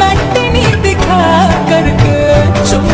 नटनी दिखा करके चुप